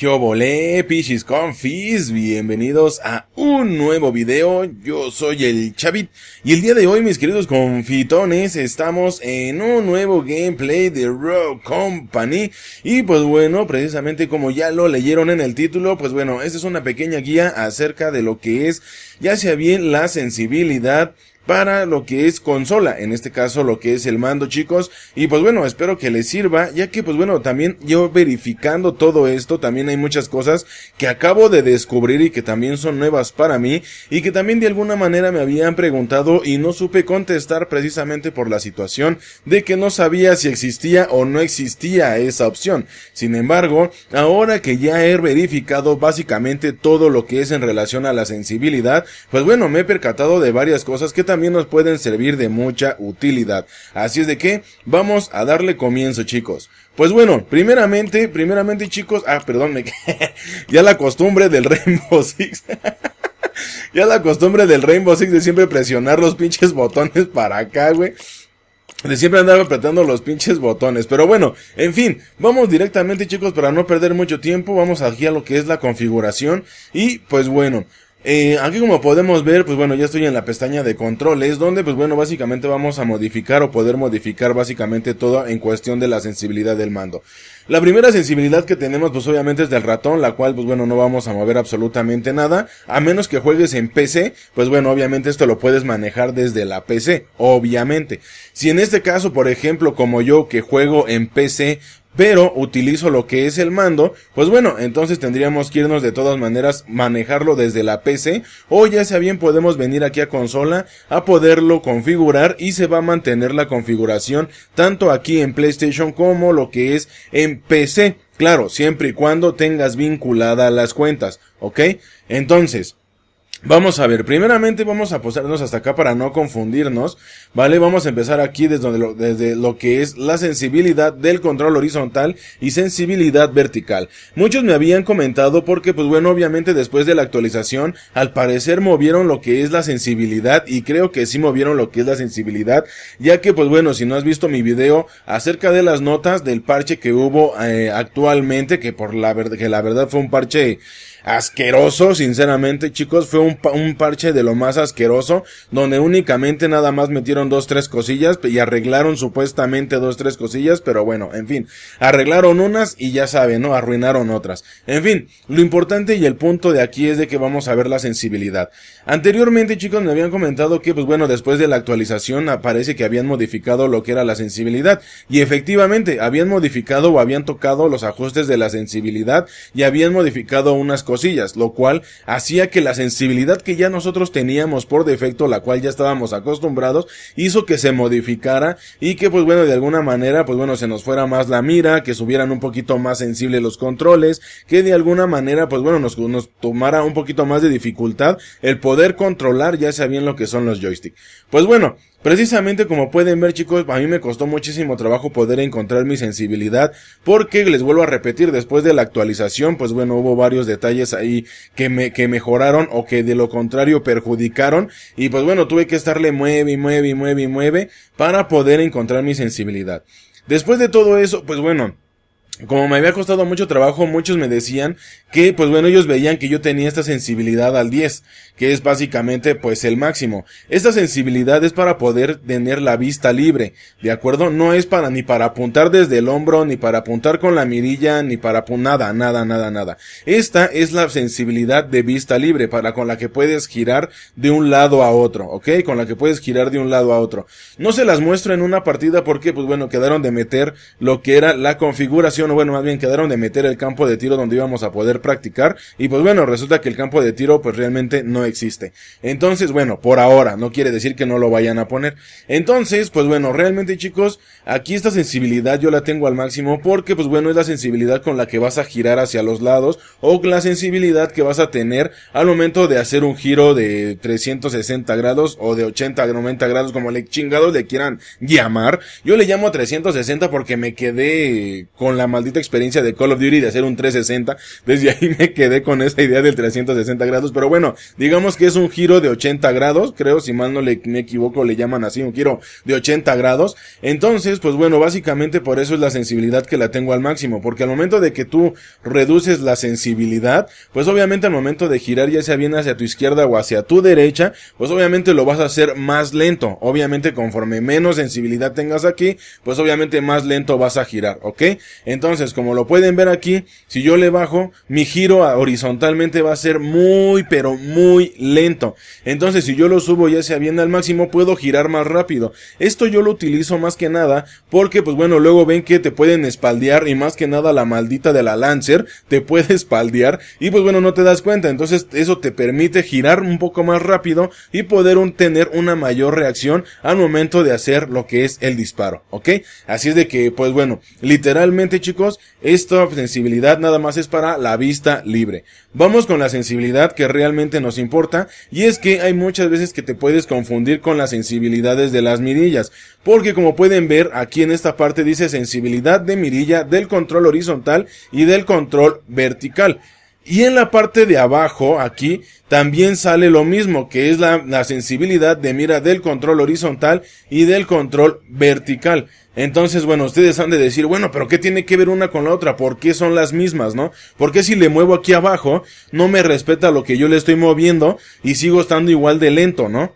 ¿Qué volé, pichis confis? Bienvenidos a un nuevo video. Yo soy el Chavit y el día de hoy, mis queridos confitones, estamos en un nuevo gameplay de Rogue Company. Y pues bueno, precisamente como ya lo leyeron en el título, pues bueno, esta es una pequeña guía acerca de lo que es, ya sea bien la sensibilidad, para lo que es consola, en este caso lo que es el mando chicos, y pues bueno, espero que les sirva, ya que pues bueno, también yo verificando todo esto, también hay muchas cosas que acabo de descubrir y que también son nuevas para mí, y que también de alguna manera me habían preguntado y no supe contestar precisamente por la situación de que no sabía si existía o no existía esa opción. Sin embargo, ahora que ya he verificado básicamente todo lo que es en relación a la sensibilidad, pues bueno, me he percatado de varias cosas que también nos pueden servir de mucha utilidad. Así es de que vamos a darle comienzo chicos. Pues bueno, primeramente, primeramente chicos, ah, perdón, me ya la costumbre del Rainbow Six. ya la costumbre del Rainbow Six de siempre presionar los pinches botones para acá, güey. De siempre andar apretando los pinches botones. Pero bueno, en fin, vamos directamente chicos para no perder mucho tiempo. Vamos aquí a lo que es la configuración. Y pues bueno, eh, aquí como podemos ver, pues bueno, ya estoy en la pestaña de controles, donde pues bueno, básicamente vamos a modificar o poder modificar básicamente todo en cuestión de la sensibilidad del mando. La primera sensibilidad que tenemos pues obviamente es del ratón, la cual pues bueno, no vamos a mover absolutamente nada, a menos que juegues en PC, pues bueno, obviamente esto lo puedes manejar desde la PC, obviamente. Si en este caso, por ejemplo, como yo que juego en PC, pero utilizo lo que es el mando, pues bueno, entonces tendríamos que irnos de todas maneras manejarlo desde la PC o ya sea bien podemos venir aquí a consola a poderlo configurar y se va a mantener la configuración tanto aquí en PlayStation como lo que es en PC. Claro, siempre y cuando tengas vinculadas las cuentas, ¿ok? Entonces, Vamos a ver, primeramente vamos a posarnos hasta acá para no confundirnos, ¿vale? Vamos a empezar aquí desde lo, desde lo que es la sensibilidad del control horizontal y sensibilidad vertical. Muchos me habían comentado porque, pues bueno, obviamente después de la actualización, al parecer movieron lo que es la sensibilidad y creo que sí movieron lo que es la sensibilidad, ya que, pues bueno, si no has visto mi video acerca de las notas del parche que hubo eh, actualmente, que por la que la verdad fue un parche asqueroso, sinceramente, chicos, fue un, un, parche de lo más asqueroso, donde únicamente nada más metieron dos, tres cosillas y arreglaron supuestamente dos, tres cosillas, pero bueno, en fin, arreglaron unas y ya saben, ¿no? Arruinaron otras. En fin, lo importante y el punto de aquí es de que vamos a ver la sensibilidad. Anteriormente, chicos, me habían comentado que, pues bueno, después de la actualización aparece que habían modificado lo que era la sensibilidad, y efectivamente, habían modificado o habían tocado los ajustes de la sensibilidad y habían modificado unas cosillas, lo cual hacía que la sensibilidad que ya nosotros teníamos por defecto, la cual ya estábamos acostumbrados, hizo que se modificara y que pues bueno, de alguna manera pues bueno, se nos fuera más la mira, que subieran un poquito más sensibles los controles, que de alguna manera pues bueno, nos, nos tomara un poquito más de dificultad el poder controlar ya sea bien lo que son los joysticks. Pues bueno, Precisamente como pueden ver chicos, a mí me costó muchísimo trabajo poder encontrar mi sensibilidad porque les vuelvo a repetir, después de la actualización, pues bueno, hubo varios detalles ahí que me que mejoraron o que de lo contrario perjudicaron y pues bueno, tuve que estarle mueve y mueve y mueve y mueve para poder encontrar mi sensibilidad. Después de todo eso, pues bueno, como me había costado mucho trabajo, muchos me decían que, pues bueno, ellos veían que yo tenía esta sensibilidad al 10, que es básicamente, pues el máximo. Esta sensibilidad es para poder tener la vista libre, ¿de acuerdo? No es para ni para apuntar desde el hombro, ni para apuntar con la mirilla, ni para nada, nada, nada, nada. Esta es la sensibilidad de vista libre, para con la que puedes girar de un lado a otro, ¿ok? Con la que puedes girar de un lado a otro. No se las muestro en una partida porque, pues bueno, quedaron de meter lo que era la configuración bueno, más bien quedaron de meter el campo de tiro donde íbamos a poder practicar y pues bueno, resulta que el campo de tiro pues realmente no existe. Entonces, bueno, por ahora, no quiere decir que no lo vayan a poner. Entonces, pues bueno, realmente chicos, aquí esta sensibilidad yo la tengo al máximo porque pues bueno, es la sensibilidad con la que vas a girar hacia los lados o la sensibilidad que vas a tener al momento de hacer un giro de 360 grados o de 80 90 grados como le chingados le quieran llamar. Yo le llamo 360 porque me quedé con la maldita experiencia de Call of Duty de hacer un 360. Desde ahí me quedé con esa idea del 360 grados. Pero bueno, digamos que es un giro de 80 grados. Creo, si mal no me equivoco, le llaman así, un giro de 80 grados. Entonces, pues bueno, básicamente por eso es la sensibilidad que la tengo al máximo. Porque al momento de que tú reduces la sensibilidad, pues obviamente al momento de girar ya sea bien hacia tu izquierda o hacia tu derecha, pues obviamente lo vas a hacer más lento. Obviamente conforme menos sensibilidad tengas aquí, pues obviamente más lento vas a girar, ¿ok? Entonces, como lo pueden ver aquí, si yo le bajo, mi giro horizontalmente va a ser muy, pero muy lento. Entonces, si yo lo subo ya sea bien al máximo, puedo girar más rápido. Esto yo lo utilizo más que nada porque, pues bueno, luego ven que te pueden espaldear y más que nada la maldita de la Lancer te puede espaldear y pues bueno, no te das cuenta. Entonces, eso te permite girar un poco más rápido y poder tener una mayor reacción al momento de hacer lo que es el disparo, ¿ok? Así es de que, pues bueno, literalmente chicos, esta sensibilidad nada más es para la vista libre. Vamos con la sensibilidad que realmente nos importa y es que hay muchas veces que te puedes confundir con las sensibilidades de las mirillas, porque como pueden ver aquí en esta parte dice sensibilidad de mirilla del control horizontal y del control vertical. Y en la parte de abajo, aquí, también sale lo mismo, que es la, la, sensibilidad de mira del control horizontal y del control vertical. Entonces, bueno, ustedes han de decir, bueno, pero ¿qué tiene que ver una con la otra? ¿Por qué son las mismas, no? ¿Por qué si le muevo aquí abajo, no me respeta lo que yo le estoy moviendo y sigo estando igual de lento, no?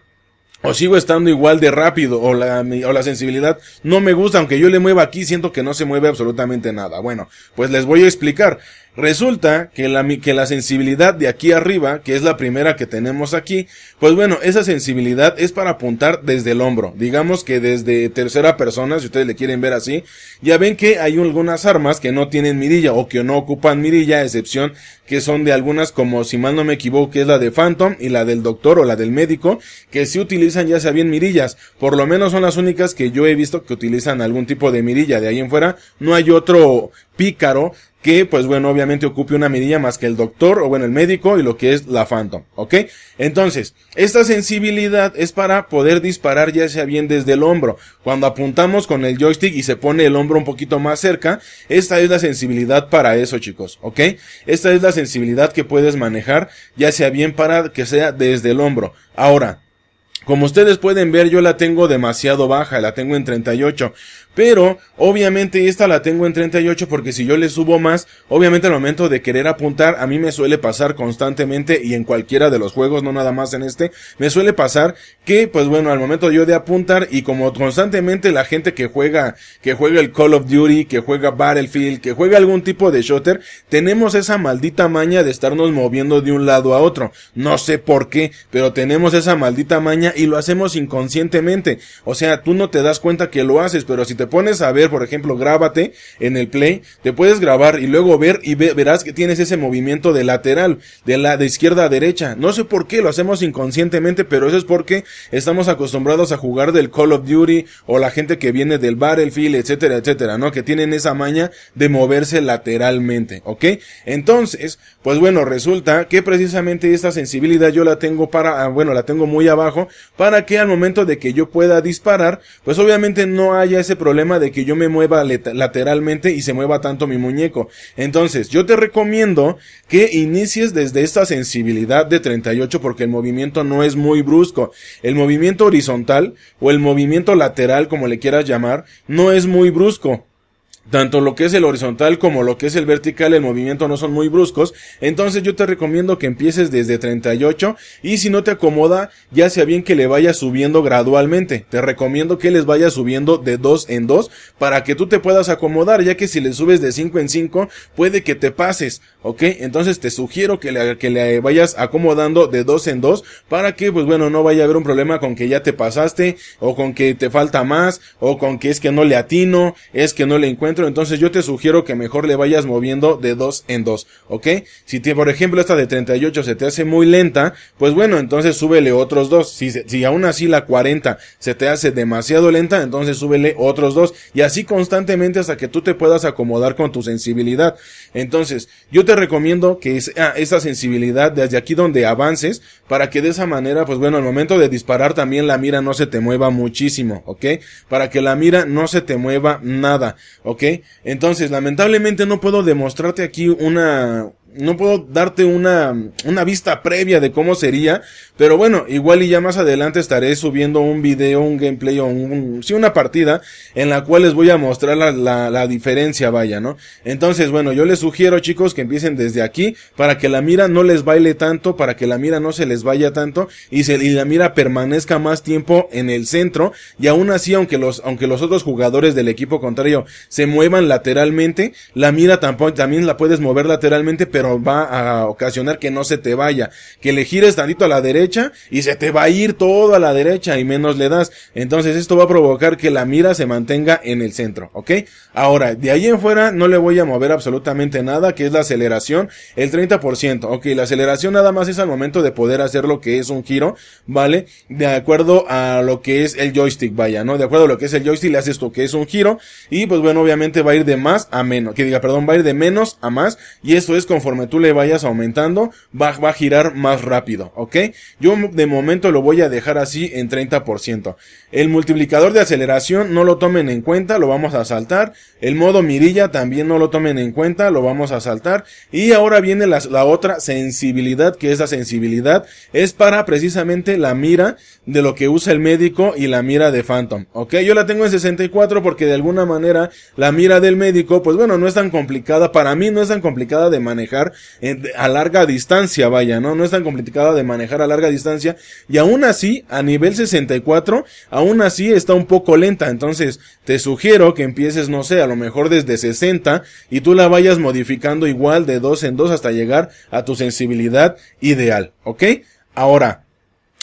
o sigo estando igual de rápido o la, o la sensibilidad no me gusta, aunque yo le mueva aquí siento que no se mueve absolutamente nada. Bueno, pues les voy a explicar. Resulta que la, que la sensibilidad de aquí arriba, que es la primera que tenemos aquí, pues bueno, esa sensibilidad es para apuntar desde el hombro. Digamos que desde tercera persona, si ustedes le quieren ver así, ya ven que hay algunas armas que no tienen mirilla o que no ocupan mirilla, a excepción que son de algunas como, si mal no me equivoco, que es la de Phantom y la del doctor o la del médico, que sí utilizan ya sea bien mirillas. Por lo menos son las únicas que yo he visto que utilizan algún tipo de mirilla. De ahí en fuera, no hay otro pícaro que pues bueno obviamente ocupe una mirilla más que el doctor o bueno el médico y lo que es la Phantom, ¿ok? Entonces, esta sensibilidad es para poder disparar ya sea bien desde el hombro. Cuando apuntamos con el joystick y se pone el hombro un poquito más cerca, esta es la sensibilidad para eso chicos, ¿ok? Esta es la sensibilidad que puedes manejar ya sea bien para que sea desde el hombro. Ahora, como ustedes pueden ver, yo la tengo demasiado baja, la tengo en 38. Pero, obviamente, esta la tengo en 38 porque si yo le subo más, obviamente al momento de querer apuntar, a mí me suele pasar constantemente y en cualquiera de los juegos, no nada más en este, me suele pasar que, pues bueno, al momento yo de apuntar y como constantemente la gente que juega, que juega el Call of Duty, que juega Battlefield, que juega algún tipo de shooter, tenemos esa maldita maña de estarnos moviendo de un lado a otro. No sé por qué, pero tenemos esa maldita maña y lo hacemos inconscientemente. O sea, tú no te das cuenta que lo haces, pero si te pones a ver, por ejemplo, grábate en el play, te puedes grabar y luego ver y verás que tienes ese movimiento de lateral, de la de izquierda a derecha. No sé por qué lo hacemos inconscientemente, pero eso es porque estamos acostumbrados a jugar del Call of Duty o la gente que viene del Battlefield, etcétera, etcétera, ¿no? Que tienen esa maña de moverse lateralmente, ¿ok? Entonces, pues bueno, resulta que precisamente esta sensibilidad yo la tengo para, ah, bueno, la tengo muy abajo para que al momento de que yo pueda disparar, pues obviamente no haya ese problema de que yo me mueva lateralmente y se mueva tanto mi muñeco. Entonces, yo te recomiendo que inicies desde esta sensibilidad de 38 porque el movimiento no es muy brusco. El movimiento horizontal o el movimiento lateral, como le quieras llamar, no es muy brusco tanto lo que es el horizontal como lo que es el vertical, el movimiento no son muy bruscos. Entonces yo te recomiendo que empieces desde 38 y si no te acomoda, ya sea bien que le vayas subiendo gradualmente. Te recomiendo que les vayas subiendo de 2 en 2 para que tú te puedas acomodar, ya que si le subes de 5 en 5 puede que te pases, ¿ok? Entonces te sugiero que le, que le vayas acomodando de 2 en 2 para que pues bueno no vaya a haber un problema con que ya te pasaste o con que te falta más o con que es que no le atino, es que no le encuentro entonces yo te sugiero que mejor le vayas moviendo de dos en dos, ¿ok? Si por ejemplo esta de 38 se te hace muy lenta, pues bueno, entonces súbele otros dos. Si, si aún así la 40 se te hace demasiado lenta, entonces súbele otros dos. Y así constantemente hasta que tú te puedas acomodar con tu sensibilidad. Entonces, yo te recomiendo que esa, esa sensibilidad desde aquí donde avances, para que de esa manera, pues bueno, al momento de disparar también la mira no se te mueva muchísimo, ¿ok? Para que la mira no se te mueva nada, ¿ok? Entonces, lamentablemente no puedo demostrarte aquí una, no puedo darte una, una vista previa de cómo sería, pero bueno, igual y ya más adelante estaré subiendo un video, un gameplay o un, sí, una partida en la cual les voy a mostrar la, la, la, diferencia, vaya, ¿no? Entonces, bueno, yo les sugiero, chicos, que empiecen desde aquí para que la mira no les baile tanto, para que la mira no se les vaya tanto y, se, y la mira permanezca más tiempo en el centro y aún así, aunque los, aunque los otros jugadores del equipo contrario se muevan lateralmente, la mira tampoco, también la puedes mover lateralmente, pero va a ocasionar que no se te vaya, que le gires tantito a la derecha y se te va a ir todo a la derecha y menos le das. Entonces esto va a provocar que la mira se mantenga en el centro, ¿ok? Ahora, de ahí en fuera no le voy a mover absolutamente nada, que es la aceleración, el 30%, ok, la aceleración nada más es al momento de poder hacer lo que es un giro, ¿vale? De acuerdo a lo que es el joystick, vaya, ¿no? De acuerdo a lo que es el joystick le haces esto que es un giro y pues bueno, obviamente va a ir de más a menos, que diga, perdón, va a ir de menos a más y esto es conforme tú le vayas aumentando, va, a girar más rápido, ¿ok? Yo de momento lo voy a dejar así en 30%. El multiplicador de aceleración no lo tomen en cuenta, lo vamos a saltar. El modo mirilla también no lo tomen en cuenta, lo vamos a saltar. Y ahora viene la, la otra sensibilidad, que esa sensibilidad es para precisamente la mira de lo que usa el médico y la mira de Phantom, ¿ok? Yo la tengo en 64 porque de alguna manera la mira del médico, pues bueno, no es tan complicada, para mí no es tan complicada de manejar a larga distancia, vaya, ¿no? No es tan complicada de manejar a larga distancia. Y aún así, a nivel 64, aún así está un poco lenta. Entonces, te sugiero que empieces, no sé, a lo mejor desde 60 y tú la vayas modificando igual de dos en dos hasta llegar a tu sensibilidad ideal, ¿ok? Ahora,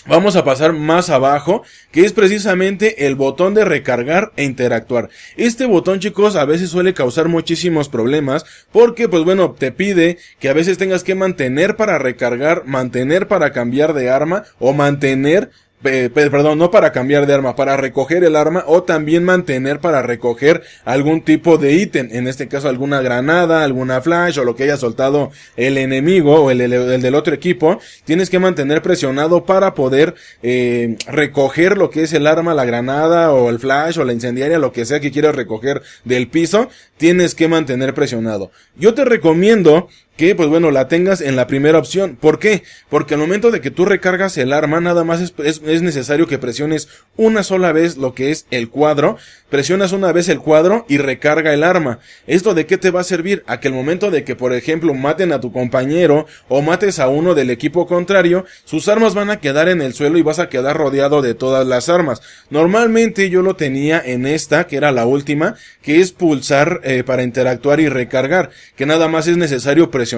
Vamos a pasar más abajo, que es precisamente el botón de recargar e interactuar. Este botón, chicos, a veces suele causar muchísimos problemas, porque, pues bueno, te pide que a veces tengas que mantener para recargar, mantener para cambiar de arma, o mantener perdón, no para cambiar de arma, para recoger el arma o también mantener para recoger algún tipo de ítem, en este caso alguna granada, alguna flash o lo que haya soltado el enemigo o el, el, del otro equipo, tienes que mantener presionado para poder eh, recoger lo que es el arma, la granada o el flash o la incendiaria, lo que sea que quieras recoger del piso, tienes que mantener presionado. Yo te recomiendo que pues bueno la tengas en la primera opción. ¿Por qué? Porque al momento de que tú recargas el arma nada más es, es, necesario que presiones una sola vez lo que es el cuadro, presionas una vez el cuadro y recarga el arma. ¿Esto de qué te va a servir? A que el momento de que por ejemplo maten a tu compañero o mates a uno del equipo contrario, sus armas van a quedar en el suelo y vas a quedar rodeado de todas las armas. Normalmente yo lo tenía en esta, que era la última, que es pulsar eh, para interactuar y recargar, que nada más es necesario presionar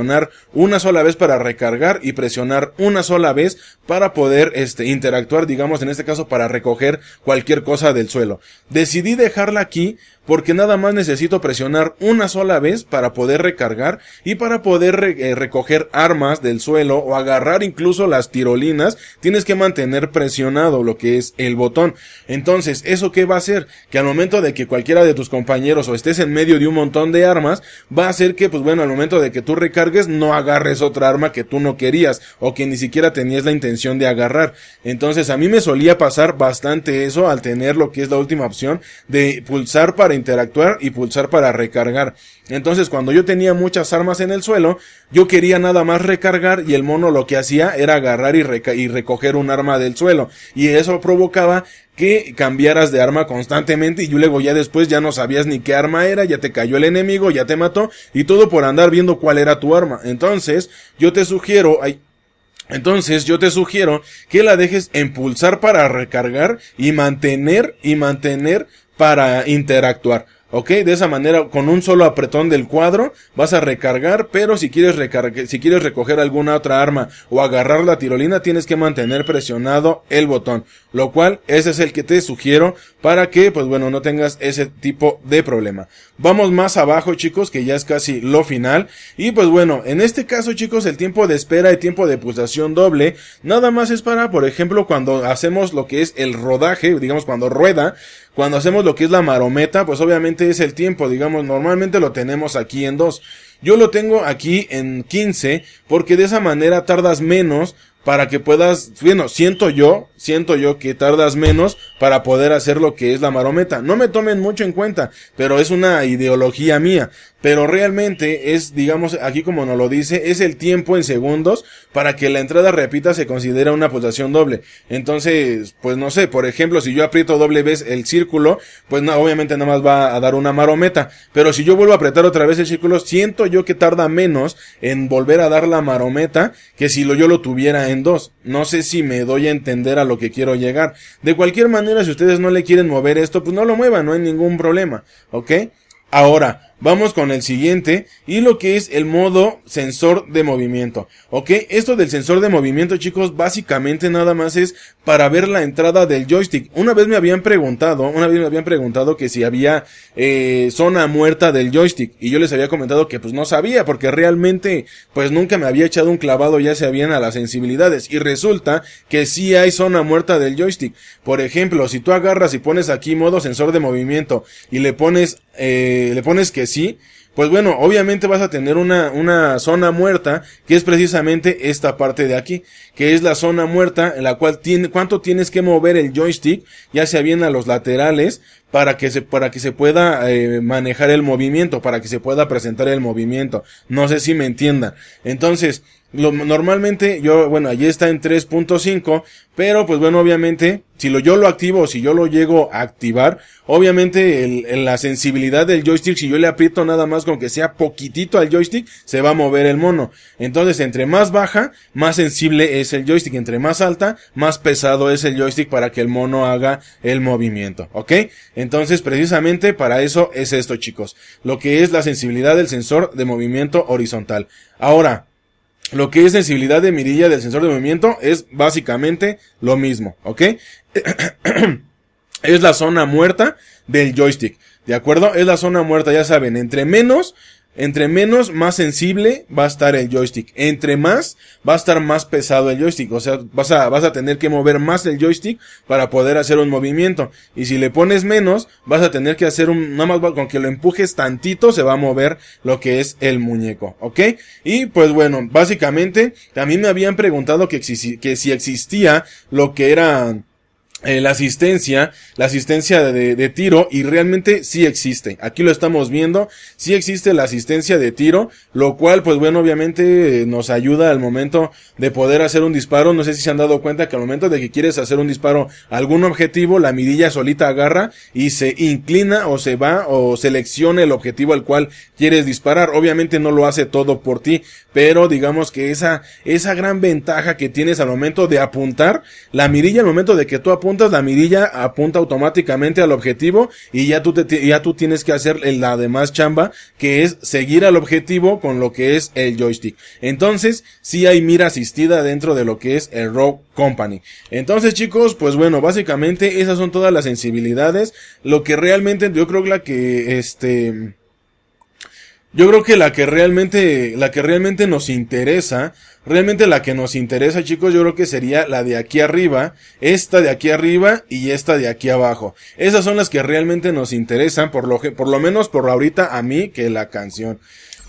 una sola vez para recargar y presionar una sola vez para poder este, interactuar, digamos en este caso para recoger cualquier cosa del suelo. Decidí dejarla aquí porque nada más necesito presionar una sola vez para poder recargar y para poder eh, recoger armas del suelo o agarrar incluso las tirolinas, tienes que mantener presionado lo que es el botón. Entonces, ¿eso qué va a hacer? Que al momento de que cualquiera de tus compañeros o estés en medio de un montón de armas, va a hacer que, pues bueno, al momento de que tú recargues, no agarres otra arma que tú no querías o que ni siquiera tenías la intención de agarrar. Entonces, a mí me solía pasar bastante eso al tener lo que es la última opción de pulsar para interactuar y pulsar para recargar. Entonces cuando yo tenía muchas armas en el suelo, yo quería nada más recargar y el mono lo que hacía era agarrar y, y recoger un arma del suelo. Y eso provocaba que cambiaras de arma constantemente y luego ya después ya no sabías ni qué arma era, ya te cayó el enemigo, ya te mató y todo por andar viendo cuál era tu arma. Entonces yo te sugiero, entonces yo te sugiero que la dejes en pulsar para recargar y mantener y mantener para interactuar. ¿Ok? De esa manera, con un solo apretón del cuadro, vas a recargar, pero si quieres recargar, si quieres recoger alguna otra arma o agarrar la tirolina, tienes que mantener presionado el botón. Lo cual, ese es el que te sugiero para que, pues bueno, no tengas ese tipo de problema. Vamos más abajo, chicos, que ya es casi lo final. Y pues bueno, en este caso, chicos, el tiempo de espera y tiempo de pulsación doble, nada más es para, por ejemplo, cuando hacemos lo que es el rodaje, digamos, cuando rueda, cuando hacemos lo que es la marometa, pues obviamente es el tiempo, digamos, normalmente lo tenemos aquí en 2. Yo lo tengo aquí en 15 porque de esa manera tardas menos para que puedas, bueno, siento yo, siento yo que tardas menos para poder hacer lo que es la marometa. No me tomen mucho en cuenta, pero es una ideología mía. Pero realmente es, digamos, aquí como nos lo dice, es el tiempo en segundos para que la entrada repita se considera una pulsación doble. Entonces, pues no sé, por ejemplo, si yo aprieto doble vez el círculo, pues obviamente nada más va a dar una marometa. Pero si yo vuelvo a apretar otra vez el círculo, siento yo que tarda menos en volver a dar la marometa que si lo, yo lo tuviera en dos. No sé si me doy a entender a lo que quiero llegar. De cualquier manera, si ustedes no le quieren mover esto, pues no lo muevan, no hay ningún problema. ¿Ok? Ahora, Vamos con el siguiente y lo que es el modo sensor de movimiento. Ok, esto del sensor de movimiento chicos básicamente nada más es para ver la entrada del joystick. Una vez me habían preguntado, una vez me habían preguntado que si había eh, zona muerta del joystick y yo les había comentado que pues no sabía porque realmente pues nunca me había echado un clavado ya se habían a las sensibilidades y resulta que sí hay zona muerta del joystick. Por ejemplo, si tú agarras y pones aquí modo sensor de movimiento y le pones eh, le pones que sí, pues bueno, obviamente vas a tener una, una zona muerta, que es precisamente esta parte de aquí, que es la zona muerta en la cual tiene, cuánto tienes que mover el joystick, ya sea bien a los laterales, para que se, para que se pueda eh, manejar el movimiento, para que se pueda presentar el movimiento. No sé si me entiendan. Entonces, lo, normalmente yo, bueno, allí está en 3.5, pero pues bueno, obviamente, si lo, yo lo activo si yo lo llego a activar, obviamente el, la sensibilidad del joystick, si yo le aprieto nada más con que sea poquitito al joystick, se va a mover el mono. Entonces, entre más baja, más sensible es el joystick. Entre más alta, más pesado es el joystick para que el mono haga el movimiento. ¿Ok? Entonces, precisamente para eso es esto, chicos. Lo que es la sensibilidad del sensor de movimiento horizontal. Ahora, lo que es sensibilidad de mirilla del sensor de movimiento es básicamente lo mismo, ¿ok? es la zona muerta del joystick, ¿de acuerdo? Es la zona muerta, ya saben, entre menos entre menos, más sensible va a estar el joystick. Entre más, va a estar más pesado el joystick. O sea, vas a, vas a tener que mover más el joystick para poder hacer un movimiento. Y si le pones menos, vas a tener que hacer un, nada más con que lo empujes tantito, se va a mover lo que es el muñeco. ¿Ok? Y pues bueno, básicamente, también me habían preguntado que, que si existía lo que era, eh, la asistencia, la asistencia de, tiro y realmente sí existe. Aquí lo estamos viendo, sí existe la asistencia de tiro, lo cual pues bueno obviamente nos ayuda al momento de poder hacer un disparo. No sé si se han dado cuenta que al momento de que quieres hacer un disparo a algún objetivo, la mirilla solita agarra y se inclina o se va o selecciona el objetivo al cual quieres disparar. Obviamente no lo hace todo por ti, pero digamos que esa, esa gran ventaja que tienes al momento de apuntar, la mirilla al momento de que tú apuntas la mirilla, apunta automáticamente al objetivo y ya tú, te, ya tú tienes que hacer la demás chamba que es seguir al objetivo con lo que es el joystick. Entonces, si hay mira asistida dentro de lo que es el Rogue Company. Entonces, chicos, pues bueno, básicamente esas son todas las sensibilidades. Lo que realmente yo creo que la que este yo creo que la que realmente, la que realmente nos interesa, realmente la que nos interesa, chicos, yo creo que sería la de aquí arriba, esta de aquí arriba y esta de aquí abajo. Esas son las que realmente nos interesan, por lo, por lo menos por ahorita a mí que la canción.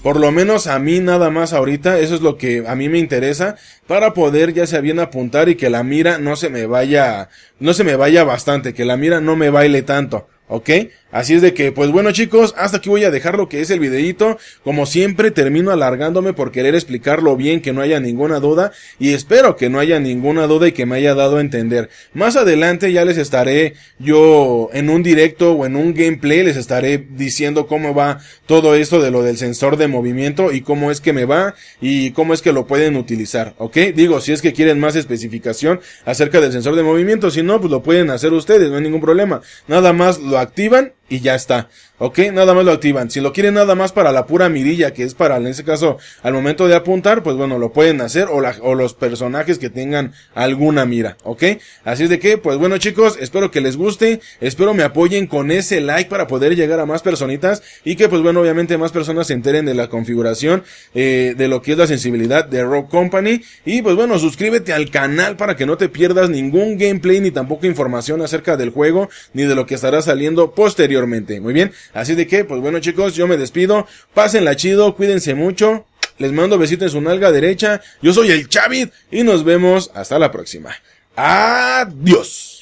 Por lo menos a mí nada más ahorita, eso es lo que a mí me interesa para poder ya sea bien apuntar y que la mira no se me vaya, no se me vaya bastante, que la mira no me baile tanto. ¿Ok? Así es de que, pues bueno chicos, hasta aquí voy a dejar lo que es el videito. Como siempre, termino alargándome por querer explicarlo bien, que no haya ninguna duda. Y espero que no haya ninguna duda y que me haya dado a entender. Más adelante ya les estaré yo en un directo o en un gameplay, les estaré diciendo cómo va todo esto de lo del sensor de movimiento y cómo es que me va y cómo es que lo pueden utilizar. ¿Ok? Digo, si es que quieren más especificación acerca del sensor de movimiento, si no, pues lo pueden hacer ustedes, no hay ningún problema. Nada más lo activan y ya está. ¿Ok? Nada más lo activan. Si lo quieren nada más para la pura mirilla, que es para, en ese caso, al momento de apuntar, pues bueno, lo pueden hacer, o, la, o los personajes que tengan alguna mira, ¿ok? Así es de que, pues bueno chicos, espero que les guste, espero me apoyen con ese like para poder llegar a más personitas, y que pues bueno, obviamente más personas se enteren de la configuración, eh, de lo que es la sensibilidad de Rock Company, y pues bueno, suscríbete al canal para que no te pierdas ningún gameplay, ni tampoco información acerca del juego, ni de lo que estará saliendo posteriormente, muy bien, Así de que, pues bueno chicos, yo me despido. Pásenla chido, cuídense mucho. Les mando besitos en su nalga derecha. Yo soy el Chavit y nos vemos hasta la próxima. Adiós.